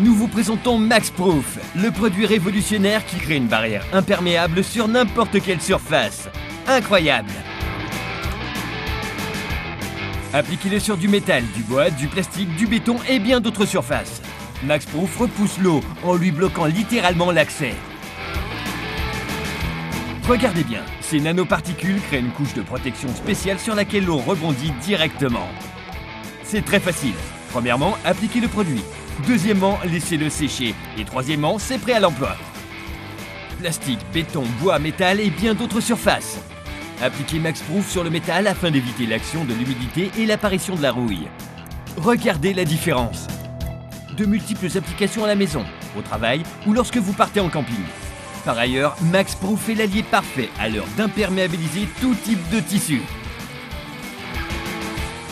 nous vous présentons MaxProof, le produit révolutionnaire qui crée une barrière imperméable sur n'importe quelle surface. Incroyable Appliquez-le sur du métal, du bois, du plastique, du béton et bien d'autres surfaces. MaxProof repousse l'eau en lui bloquant littéralement l'accès. Regardez bien, ces nanoparticules créent une couche de protection spéciale sur laquelle l'eau rebondit directement. C'est très facile. Premièrement, appliquez le produit. Deuxièmement, laissez-le sécher. Et troisièmement, c'est prêt à l'emploi. Plastique, béton, bois, métal et bien d'autres surfaces. Appliquez MaxProof sur le métal afin d'éviter l'action de l'humidité et l'apparition de la rouille. Regardez la différence. De multiples applications à la maison, au travail ou lorsque vous partez en camping. Par ailleurs, MaxProof est l'allié parfait à l'heure d'imperméabiliser tout type de tissu.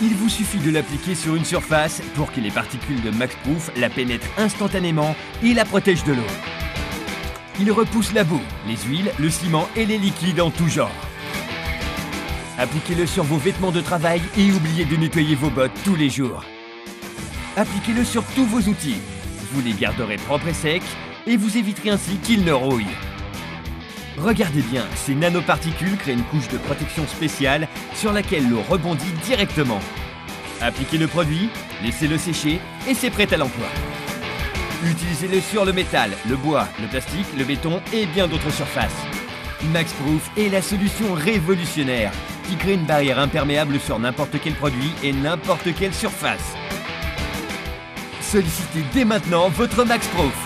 Il vous suffit de l'appliquer sur une surface pour que les particules de MaxProof la pénètrent instantanément et la protègent de l'eau. Il repousse la boue, les huiles, le ciment et les liquides en tout genre. Appliquez-le sur vos vêtements de travail et oubliez de nettoyer vos bottes tous les jours. Appliquez-le sur tous vos outils. Vous les garderez propres et secs et vous éviterez ainsi qu'ils ne rouillent. Regardez bien, ces nanoparticules créent une couche de protection spéciale sur laquelle l'eau rebondit directement. Appliquez le produit, laissez-le sécher et c'est prêt à l'emploi. Utilisez-le sur le métal, le bois, le plastique, le béton et bien d'autres surfaces. MaxProof est la solution révolutionnaire qui crée une barrière imperméable sur n'importe quel produit et n'importe quelle surface. Sollicitez dès maintenant votre MaxProof.